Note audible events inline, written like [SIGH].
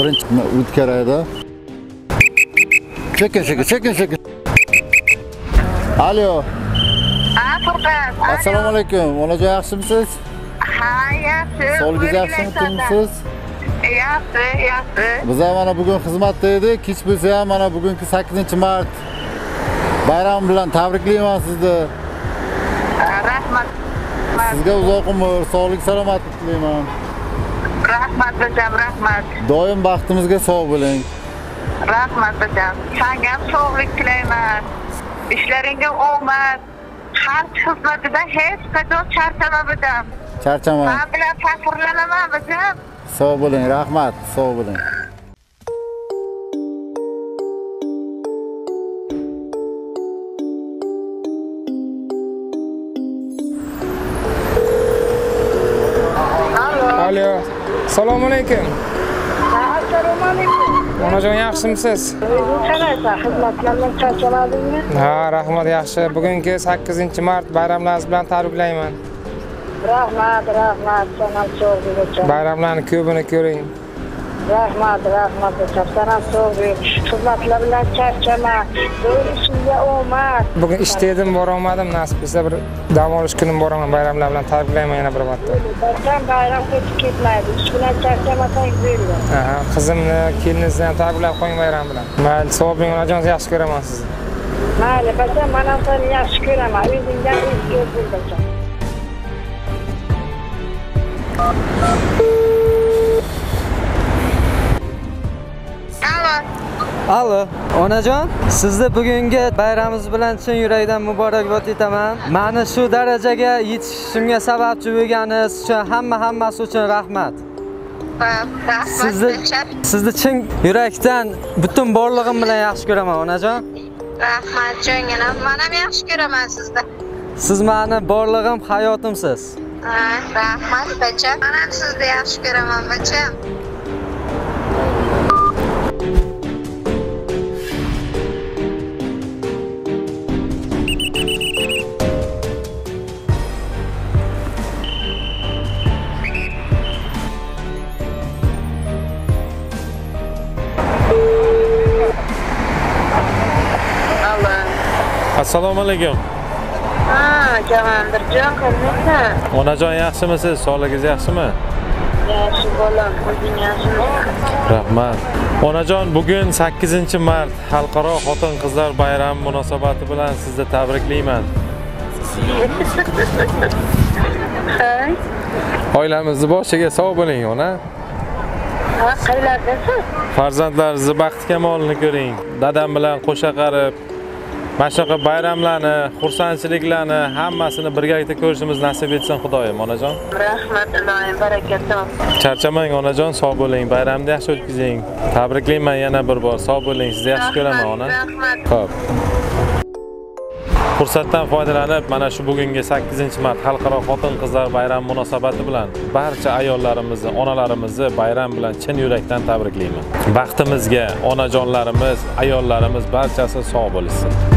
o'tkarayda sekin sekin sekin sekin alo. Ha, Furqat. assalomu alaykum. Onajon yaxshimisiz? Ha, yaxshi. sog'ligingiz yaxshimi tinchsiz Yaxshi, yaxshi. biz ham mana bugun xizmatda edik. Kech bo'lsa ham mana bugungi 8 mart. Bayram bilan tabriklayman sizni. Rahmat. sizga uzoq umr sog'lik salomatlik tilayman Rahmat bacam, rahmat. doim baxtimizga sog' bo'ling Rahmat bacam. Senga ham sog'lik tilayman. Ishlaringga omad. Xalq xizmatida hech qachon charchama bacam. charchamang Sen bilan faxrlanaman bacam. sog' bo'ling rahmat sog' bo'ling Alo. Assalomu alaykum. Assalomu alaykum. Onajon yaxshimisiz? Qanaysan? Xizmatlardan charchamadingmi? Ha, rahmat yaxshi. Bugungi 8-mart bayramlaringiz bilan tabriklayman. Rahmat, rahmat. Sen ham. Bayramlarni ko'pini ko'ring. Rahmat, rahmat bacam. Sen ham sog' bo'l. Xizmatlar bilan charchama. Do'l ishingga omad. Bugun ishda edim, bora olmadim. Nasib etsa bir dam olish kunim boraman. Bayramlar bilan tabriklayman yana bir marta. Bacam bayram ketib ketmaydi. Ish bilan charchamasang bo'ldi. Qizimni, keliningizni ham tabriklab qo'ying bayram bilan. Mayli, sog' bo'ling onajon, yaxshi ko'raman sizni. Mayli, bacam, men ham seni yaxshi ko'raman. O'zingdan o'zga bo'l Allo, onajon, sizni bugungi bayramingiz bilan chin yurakdan muborakbod etaman. Mani shu darajaga yetishishimga sababchi bo'lganingiz uchun hamma hammasi uchun rahmat. Sizni sizni chin yurakdan butun borlig'im bilan yaxshi ko'raman, onajon. Rahmat jo'nginam. Men ham yaxshi ko'raman sizni. Siz mani borlig'im, hayotimsiz. Ha, Rahmat bacam. Men ham sizni yaxshi ko'raman bacam. Assalomu alaykum. Ha, Jamandirjon, qanaqasan? onajon yaxshimisiz sog'ligingiz yaxshimi? Yaxshi bolam, o'zing yaxshimisan? rahmat. Onajon bugun 8 mart. Xalqaro xotin qizlar bayrami munosabati bilan sizni tabriklayman. [LAUGHS] Oilamizni boshiga sog' bo'ling ona. Ha, qayerdasan? farzandlaringizni baxti kamolini ko'ring. Dadam bilan qo'sha qarib mana shunaqa bayramlarni xursandchiliklarni hammasini birgalikda ko'rishimiz nasib etsin xudoyim onajon Rahmat, iloyim, baraka top. charchamang onajon sog' bo'ling bayramni yaxshi o'tkazing tabriklayman yana bir bor sog' bo'ling sizni yaxshi ko'raman ona Rahmat. Xo'p. Fursatdan foydalanib, mana shu bugungi 8-mart Xalqaro xotin-qizlar bayrami munosabati bilan barcha ayollarimizni, onalarimizni bayram bilan chin yurakdan tabriklayman. Baxtimizga onajonlarimiz, ayollarimiz barchasi sog' bo'lishsin.